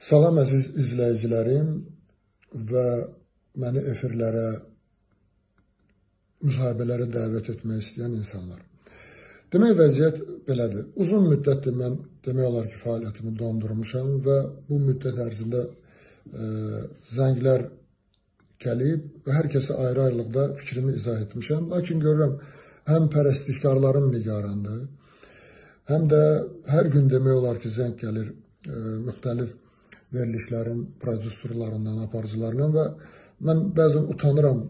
Salam əziz izləyicilərim və məni efirlərə, müsahibələrə dəvət etmək istəyən insanlar. Demək vəziyyət belədir. Uzun müddətdir mən demək olar ki, fəaliyyətimi dondurmuşam və bu müddət ərzində e, zənglər gəlib və hər kəsə ayrı-ayrılıqda fikrimi izah etmişəm. Lakin görürəm, həm pərəstişkarlarım nigarandır, həm də hər gün demək olar ki, zəng gəlir e, müxtəlif verilişlərin prodüserlarından, aparıcılarından və mən bəzən utanıram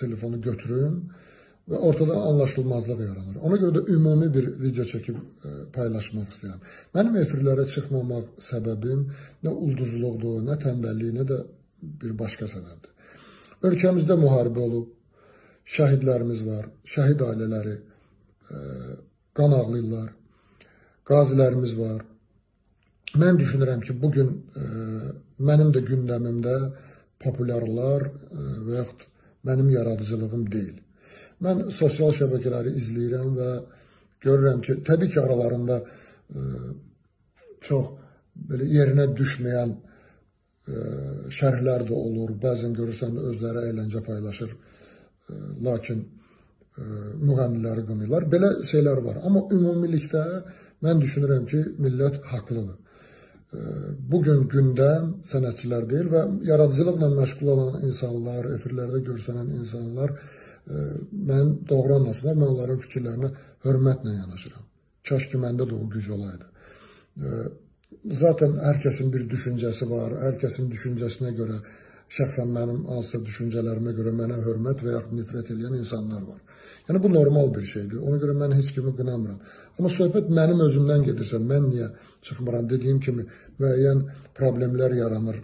telefonu götürüm və ortada anlaşılmazlıq yaranır. Ona görə də ümumi bir video çəkib ə, e, paylaşmaq istəyirəm. Mənim efirlərə çıxmamaq səbəbim nə ulduzluqdur, nə tənbəllik, nə də bir başqa səbəbdir. Ölkəmizdə müharibə olub, şəhidlərimiz var, şəhid ailələri ə, e, qan ağlayırlar, qazilərimiz var, Mən düşünürəm ki, bugün e, mənim də gündəmimdə populyarlar e, və yaxud mənim yaradıcılığım deyil. Mən sosial şəbəkələri izləyirəm və görürəm ki, təbii ki, aralarında e, çox belə yerinə düşməyən e, şərhlər də olur. Bəzən görürsən özləri əyləncə paylaşır. E, lakin e, müğənniləri qınırlar. Belə şeylər var. Amma ümumilikdə mən düşünürəm ki, millət haqlıdır bugün gündəm sənətçilər deyil və yaradıcılıqla məşğul olan insanlar, efirlərdə görsənən insanlar e, mən doğru anlasınlar, mən onların fikirlərinə hörmətlə yanaşıram. Kaş ki, məndə də o güc olaydı. Zaten hər kəsin bir düşüncəsi var, hər kəsin düşüncəsinə görə, şəxsən mənim hansısa düşüncələrimə görə mənə hörmət və yaxud nifrət edən insanlar var. Yəni bu normal bir şeydir. Ona görə mən heç kimi qınamıram. Amma söhbət mənim özümdən gedirsə, mən niyə çıxmıram? Dediyim kimi müəyyən problemlər yaranır.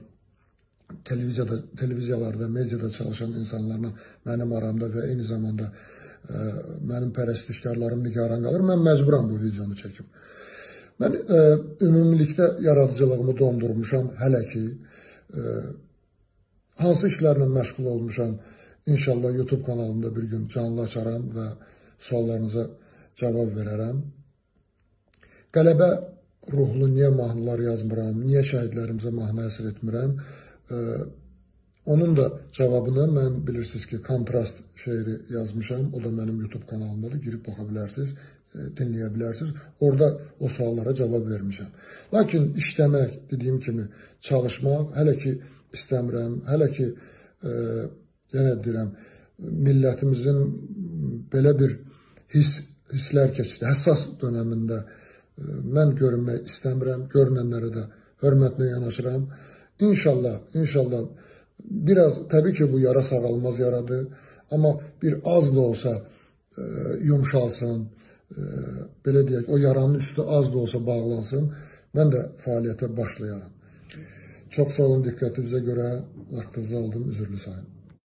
Televiziyada, televiziyalarda, mediada çalışan insanlarla mənim aramda və eyni zamanda ə, e, mənim pərəstişkarlarım nigaran qalır. Mən məcburam bu videonu çəkim. Mən ə, e, ümumilikdə yaradıcılığımı dondurmuşam hələ ki. Ə, e, hansı işlərlə məşğul olmuşam? İnşallah YouTube kanalımda bir gün canlı açaram və suallarınıza cavab verərəm. Qələbə ruhlu niyə mahnılar yazmıram, niyə şəhidlərimizə mahnı əsr etmirəm? E, onun da cavabını mən bilirsiniz ki, kontrast şeiri yazmışam. O da mənim YouTube kanalımdadır. Girib baxa bilərsiniz, e, dinləyə bilərsiniz. Orada o suallara cavab vermişəm. Lakin işləmək, dediyim kimi, çalışmaq hələ ki istəmirəm. Hələ ki e, yenə deyirəm, millətimizin belə bir his, hisslər keçdi, həssas dönəmində e, mən görünmək istəmirəm, görünənlərə də hörmətlə yanaşıram. İnşallah, inşallah biraz təbii ki bu yara sağalmaz yaradır, amma bir az da olsa e, yumşalsın, e, belə deyək, o yaranın üstü az da olsa bağlansın, mən də fəaliyyətə başlayaram. Çox sağ olun diqqətinizə görə vaxtınızı aldım, üzürlü sayın.